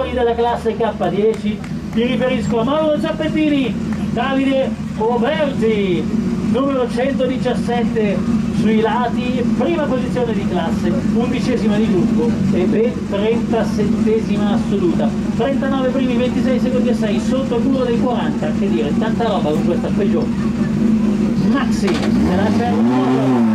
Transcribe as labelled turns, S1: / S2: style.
S1: vincitori della classe K10, mi riferisco a Mauro Zappettini, Davide Oberti, numero 117 sui lati, prima posizione di classe, undicesima di gruppo e ben 37esima assoluta. 39 primi, 26 secondi e 6 sotto il muro dei 40, che dire, tanta roba con questa Peugeot. Maxi, se la c'è